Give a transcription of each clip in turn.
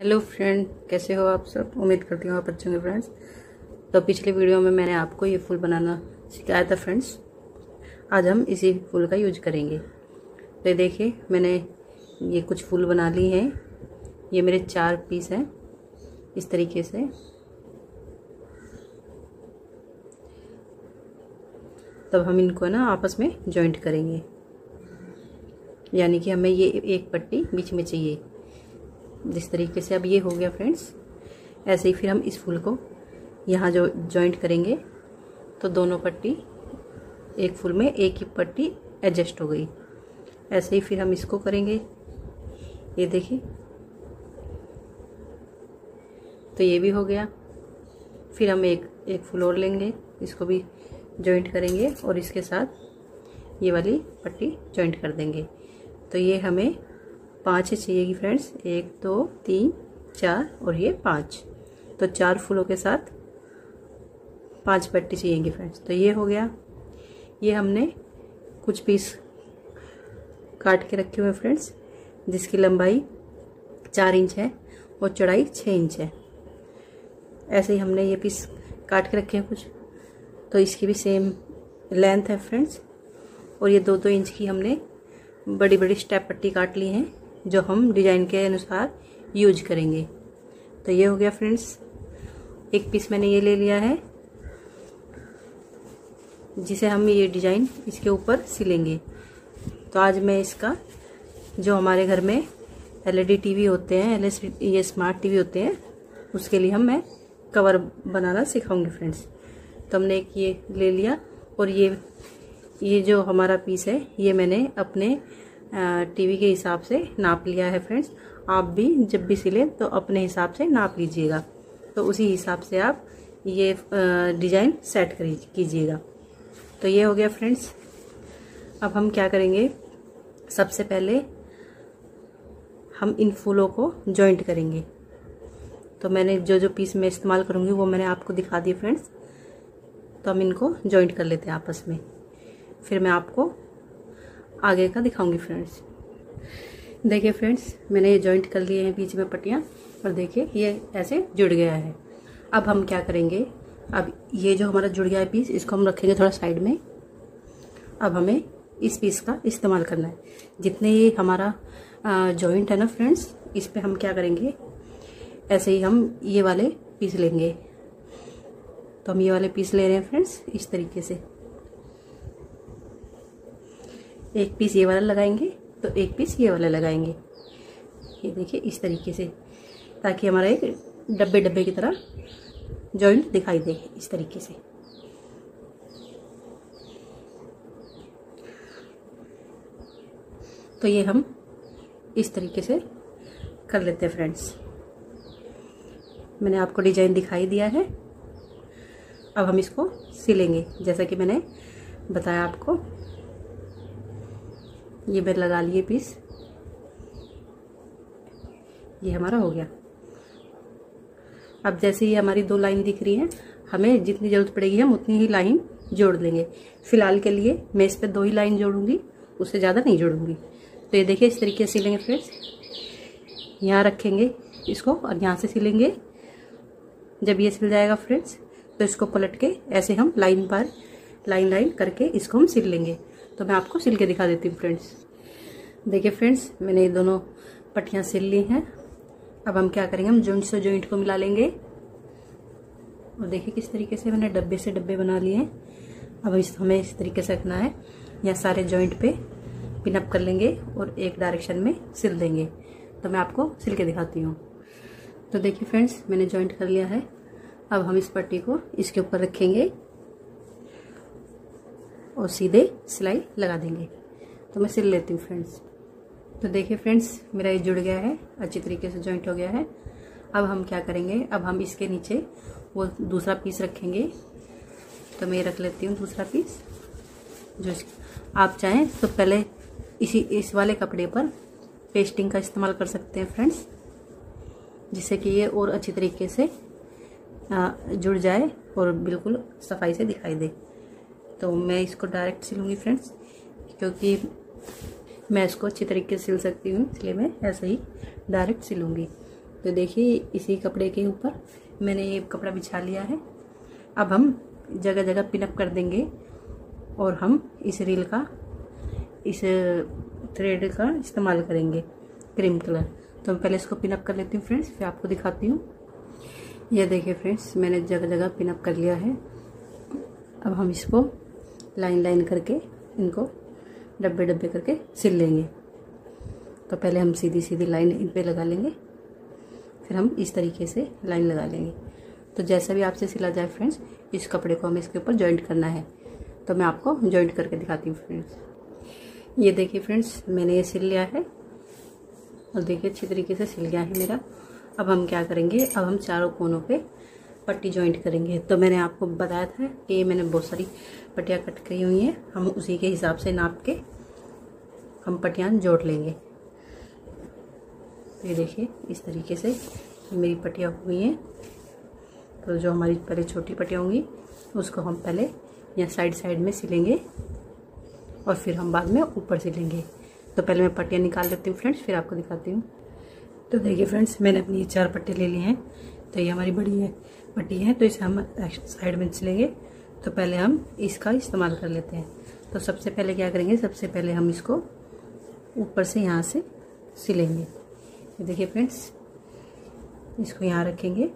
Hello friend कैसे हो आप सब? उम्मीद करती हूँ आप अच्छे होंगे फ्रेंड्स तो पिछले वीडियो में मैंने आपको ये फूल बनाना सिखाया था फ्रेंड्स आज हम इसी फूल का यूज़ करेंगे. तो ये देखिए, मैंने ये कुछ फूल बना ली हैं. ये मेरे चार पीस हैं, इस तरीके से. तब हम इनको ना, आपस में जॉइंट करेंगे. यानी कि हमें ये एक पट्टी बीच में चाहिए. जिस तरीके से अब ये हो गया फ्रेंड्स, ऐसे ही फिर हम इस फूल को यहाँ जो जॉइंट करेंगे तो दोनों पट्टी, एक फूल में एक ही पट्टी एडजस्ट हो गई। ऐसे ही फिर हम इसको करेंगे। ये देखिए। तो ये भी हो गया। फिर हम एक एक फूल और लेंगे, इसको भी जॉइंट करेंगे और इसके साथ ये वाली पट्टी जॉइंट कर देंगे। तो ये हमें पाँच चाहिएगी फ्रेंड्स एक, दो, तीन, चार और ये पाँच। तो चार फूलों के साथ पाँच पट्टी चाहिएगी फ्रेंड्स तो ये हो गया। ये हमने कुछ पीस काट के रखे हुए फ्रेंड्स जिसकी लंबाई चार इंच है और चौड़ाई छः इंच है। ऐसे ही हमने ये पीस काट के रखे हैं कुछ। तो इसकी भी सेम लेंथ है फ्रेंड्स और ये दो दो इंच की हमने बड़ी बड़ी स्टेप पट्टी काट ली हैं। जो हम डिज़ाइन के अनुसार यूज़ करेंगे। तो ये हो गया फ्रेंड्स। एक पीस मैंने ये ले लिया है, जिसे हम ये डिज़ाइन इसके ऊपर सिलेंगे। तो आज मैं इसका, जो हमारे घर में एलईडी टीवी होते हैं एल ये स्मार्ट टीवी होते हैं, उसके लिए हम मैं कवर बनाना सिखाऊँगी फ्रेंड्स। तो हमने एक ये ले लिया, और ये ये जो हमारा पीस है, ये मैंने अपने टीवी के हिसाब से नाप लिया है फ्रेंड्स। आप भी जब भी सिलें तो अपने हिसाब से नाप लीजिएगा। तो उसी हिसाब से आप ये डिज़ाइन सेट कीजिएगा। तो ये हो गया फ्रेंड्स। अब हम क्या करेंगे? सबसे पहले हम इन फूलों को जॉइंट करेंगे। तो मैंने जो जो पीस में इस्तेमाल करूँगी वो मैंने आपको दिखा दिए फ्रेंड्स। तो हम इनको जॉइंट कर लेते हैं आपस में। फिर मैं आपको आगे का दिखाऊँगी फ्रेंड्स देखिए फ्रेंड्स मैंने ये जॉइंट कर लिए हैं बीच में पट्टियाँ, और देखिए, ये ऐसे जुड़ गया है। अब हम क्या करेंगे? अब ये जो हमारा जुड़ गया है पीस इसको हम रखेंगे थोड़ा साइड में। अब हमें इस पीस का इस्तेमाल करना है। जितने ये हमारा जॉइंट है ना फ्रेंड्स इस पर हम क्या करेंगे? ऐसे ही हम ये वाले पीस लेंगे। तो हम ये वाले पीस ले रहे हैं फ्रेंड्स इस तरीके से। एक पीस ये वाला लगाएँगे तो एक पीस ये वाला लगाएँगे। ये देखिए, इस तरीके से, ताकि हमारा एक डब्बे डब्बे की तरह जॉइंट दिखाई दे, इस तरीके से। तो ये हम इस तरीके से कर लेते हैं फ्रेंड्स मैंने आपको डिज़ाइन दिखाई दिया है। अब हम इसको सिलेंगे, जैसा कि मैंने बताया आपको। ये मैं लगा लिए पीस। ये हमारा हो गया। अब जैसे ही हमारी दो लाइन दिख रही है, हमें जितनी ज़रूरत पड़ेगी हम उतनी ही लाइन जोड़ देंगे। फ़िलहाल के लिए मैं इस पर दो ही लाइन जोड़ूँगी, उससे ज़्यादा नहीं जोड़ूँगी। तो ये देखिए, इस तरीके से सिलेंगे फ्रेंड्स। यहाँ रखेंगे इसको और यहाँ से सिलेंगे। जब ये सिल जाएगा फ्रेंड्स तो इसको पलट के ऐसे हम लाइन पर लाइन लाइन करके इसको हम सिल लेंगे। तो मैं आपको सिल के दिखा देती हूँ फ्रेंड्स देखिए फ्रेंड्स मैंने ये दोनों पट्टियाँ सिल ली हैं. अब हम क्या करेंगे? हम जॉइंट से जॉइंट को मिला लेंगे. और देखिए, किस तरीके से मैंने डब्बे से डब्बे बना लिए हैं. अब इस, हमें इस तरीके से रखना है. या सारे जॉइंट पे पिनअप कर लेंगे और एक डायरेक्शन में सिल देंगे. तो मैं आपको सिल के दिखाती हूँ. तो देखिए फ्रेंड्स मैंने जॉइंट कर लिया है. अब हम इस पट्टी को इसके ऊपर रखेंगे. और सीधे सिलाई लगा देंगे। तो मैं सिल लेती हूँ फ्रेंड्स तो देखिए फ्रेंड्स मेरा ये जुड़ गया है, अच्छी तरीके से जॉइंट हो गया है। अब हम क्या करेंगे? अब हम इसके नीचे वो दूसरा पीस रखेंगे। तो मैं रख लेती हूँ दूसरा पीस जो आप चाहें तो पहले इसी, इस वाले कपड़े पर पेस्टिंग का इस्तेमाल कर सकते हैं फ्रेंड्स जिससे कि ये और अच्छी तरीके से जुड़ जाए और बिल्कुल सफ़ाई से दिखाई दे। तो मैं इसको डायरेक्ट सिलूँगी फ्रेंड्स क्योंकि मैं इसको अच्छी तरीके से सिल सकती हूँ, इसलिए मैं ऐसे ही डायरेक्ट सिलूँगी। तो देखिए, इसी कपड़े के ऊपर मैंने ये कपड़ा बिछा लिया है। अब हम जगह जगह पिनअप कर देंगे और हम इस रील का, इस थ्रेड का इस्तेमाल करेंगे क्रीम कलर तो मैं पहले इसको पिनअप कर लेती हूँ फ्रेंड्स फिर आपको दिखाती हूँ। यह देखिए फ्रेंड्स मैंने जगह जगह पिनअप कर लिया है। अब हम इसको लाइन लाइन करके इनको डब्बे डब्बे करके सिल लेंगे। तो पहले हम सीधी सीधी लाइन इन पर लगा लेंगे, फिर हम इस तरीके से लाइन लगा लेंगे। तो जैसा भी आपसे सिला जाए फ्रेंड्स, इस कपड़े को हमें इसके ऊपर जॉइंट करना है। तो मैं आपको जॉइंट करके दिखाती हूँ फ्रेंड्स। ये देखिए फ्रेंड्स, मैंने ये सिल लिया है। और देखिए अच्छी तरीके से सिल गया है मेरा। अब हम क्या करेंगे? अब हम चारों कोनों पे पट्टी जॉइंट करेंगे। तो मैंने आपको बताया था कि ये मैंने बहुत सारी पट्टियाँ कट करी हुई हैं। हम उसी के हिसाब से नाप के हम पट्टियाँ जोड़ लेंगे। ये देखिए, इस तरीके से मेरी पट्टियाँ हुई हैं। तो जो हमारी पहले छोटी पट्टियाँ होंगी, उसको हम पहले यहाँ साइड साइड में सिलेंगे और फिर हम बाद में ऊपर सिलेंगे। तो पहले मैं पट्टियाँ निकाल लेती हूँ, फ्रेंड्स, फिर आपको दिखाती हूँ। तो देखिए, फ्रेंड्स, मैंने अपनी ये चार पट्टी ले ली हैं। तो ये हमारी बड़ी है पट्टी है तो इसे हम साइड में सिलेंगे तो पहले हम इसका इस्तेमाल कर लेते हैं। तो सबसे पहले क्या करेंगे, सबसे पहले हम इसको ऊपर से यहाँ से सिलेंगे। देखिए फ्रेंड्स इसको यहाँ रखेंगे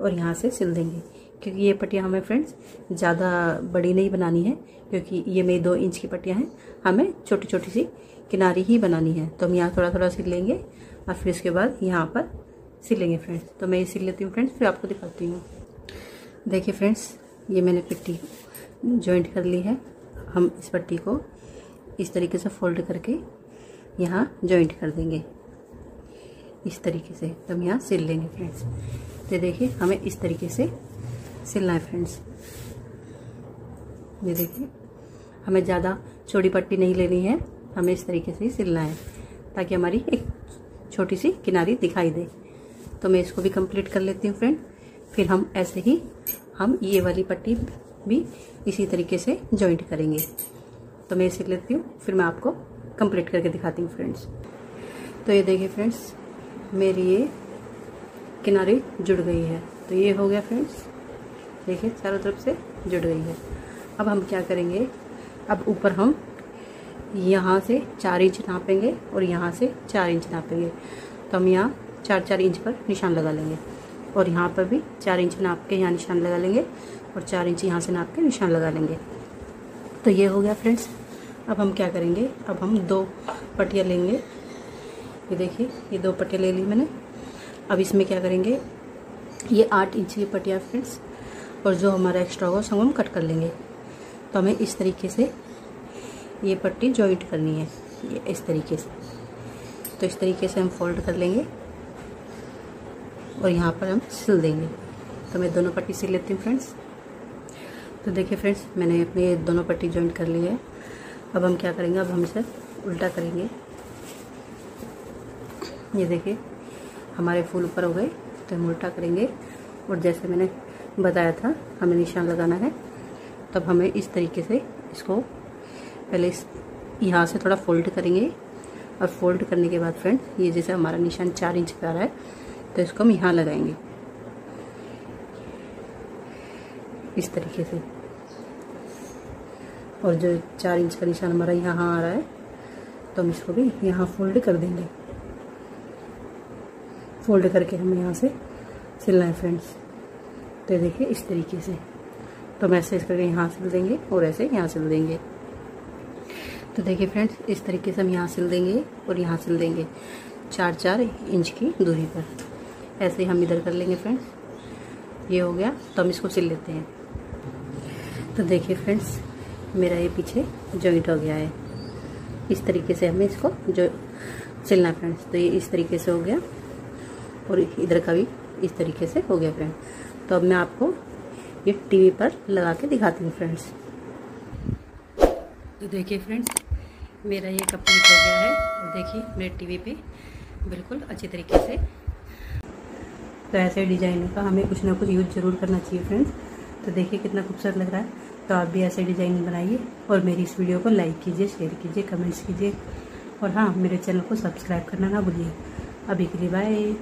और यहाँ से सिल देंगे। क्योंकि ये पट्टियाँ हमें फ्रेंड्स ज़्यादा बड़ी नहीं बनानी है, क्योंकि ये मेरी दो इंच की पट्टियाँ हैं। हमें छोटी छोटी सी किनारी ही बनानी है। तो हम यहाँ थोड़ा थोड़ा सिल लेंगे और फिर इसके बाद यहाँ पर सिलेंगे फ्रेंड्स तो मैं ये सिल लेती हूँ फ्रेंड्स फिर आपको दिखाती हूँ। देखिए फ्रेंड्स ये मैंने पट्टी जॉइंट कर ली है। हम इस पट्टी को इस तरीके से फोल्ड करके यहाँ जॉइंट कर देंगे। इस तरीके से तो हम यहाँ सिल लेंगे फ्रेंड्स तो देखिए, हमें इस तरीके से सिलना है फ्रेंड्स ये देखिए, हमें ज़्यादा छोटी पट्टी नहीं लेनी है। हमें इस तरीके से ही सिलना है, ताकि हमारी एक छोटी सी किनारी दिखाई दे। तो मैं इसको भी कंप्लीट कर लेती हूँ फ्रेंड फिर हम ऐसे ही, हम ये वाली पट्टी भी इसी तरीके से जॉइंट करेंगे. तो मैं इसे लेती हूँ, फिर मैं आपको कंप्लीट करके दिखाती हूँ फ्रेंड्स तो ये देखिए फ्रेंड्स मेरी ये किनारे जुड़ गई है. तो ये हो गया फ्रेंड्स देखिए, चारों तरफ़ से जुड़ गई है. अब हम क्या करेंगे? अब ऊपर हम यहाँ से चार इंच नापेंगे और यहाँ से चार इंच नापेंगे. तो हम यहाँ चार चार इंच पर निशान लगा लेंगे। और यहाँ पर भी चार इंच नाप के यहाँ निशान लगा लेंगे और चार इंच यहाँ से नाप के निशान लगा लेंगे। तो ये हो गया फ्रेंड्स। अब हम क्या करेंगे? अब हम दो पट्टियाँ लेंगे। ये देखिए, ये दो पट्टियाँ ले ली मैंने। अब इसमें क्या करेंगे? ये आठ इंच की पट्टियाँ फ्रेंड्स, और जो हमारा एक्स्ट्रा होगा उसको हम कट कर लेंगे। तो हमें इस तरीके से ये पट्टी जॉइंट करनी है। ये इस तरीके से। तो इस तरीके से हम फोल्ड कर लेंगे। और यहाँ पर हम सिल देंगे। तो मैं दोनों पट्टी सिल लेती हूँ फ्रेंड्स तो देखिए फ्रेंड्स मैंने अपनी दोनों पट्टी जॉइंट कर ली है। अब हम क्या करेंगे? अब हम इसे उल्टा करेंगे। ये देखिए, हमारे फूल ऊपर हो गए। तो हम उल्टा करेंगे। और जैसे मैंने बताया था, हमें निशान लगाना है। तब हमें इस तरीके से इसको पहले इस, यहाँ से थोड़ा फोल्ड करेंगे। और फोल्ड करने के बाद फ्रेंड ये जैसे हमारा निशान चार इंच का आ रहा है तो इसको हम यहाँ लगाएँगे। इस तरीके से। और जो चार इंच का निशान हमारा यहाँ आ रहा है तो हम इसको भी यहाँ फोल्ड कर देंगे। फोल्ड करके हमें यहाँ से सिलना है, फ्रेंड्स। तो देखिए, इस तरीके से। तो हम ऐसे इस करके यहाँ सिल देंगे और ऐसे यहाँ सिल देंगे। तो देखिए, फ्रेंड्स, इस तरीके से हम यहाँ सिल देंगे और यहाँ सिल देंगे। चार चार इंच की दूरी पर। ऐसे हम इधर कर लेंगे फ्रेंड्स ये हो गया तो हम इसको सिल लेते हैं। तो देखिए फ्रेंड्स मेरा ये पीछे जॉइंट हो गया है। इस तरीके से हमें इसको जो सिलना फ्रेंड्स तो ये इस तरीके से हो गया और इधर का भी इस तरीके से हो गया फ्रेंड तो अब मैं आपको ये टीवी पर लगा के दिखाती हूँ फ्रेंड्स तो देखिए फ्रेंड्स मेरा ये कंप्लीट हो गया है। देखिए, मेरे टीवी पे बिल्कुल अच्छे तरीके से तो ऐसे डिज़ाइन का, हमें कुछ ना कुछ यूज़ ज़रूर करना चाहिए फ्रेंड्स। तो देखिए कितना खूबसूरत लग रहा है। तो आप भी ऐसे डिज़ाइन बनाइए और मेरी इस वीडियो को लाइक कीजिए, शेयर कीजिए, कमेंट्स कीजिए। और हाँ मेरे चैनल को सब्सक्राइब करना ना भूलिए। अभी के लिए बाय।